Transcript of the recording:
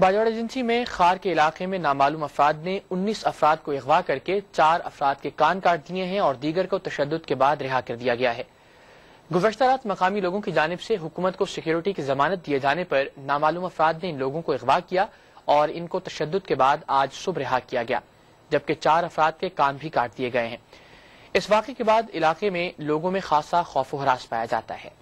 बाजवाड़ agency में खार के इलाके में नामालूम अफराद ने 19 अफराद को अगवा करके चार अफराद के कान काट दिए हैं और दीगर को तशद के बाद रिहा कर दिया गया है। गुजशत रात मकामी लोगों की जानब से हुकूमत को सिक्योरिटी की जमानत दिए जाने पर नामालूम अफराद ने इन लोगों को अगवा किया और इनको तशद के बाद आज सुबह रिहा किया गया, जबकि चार अफराद के कान भी काट दिए गए हैं। इस वाक़े के बाद इलाके में लोगों में खासा खौफ हरास पाया जाता है।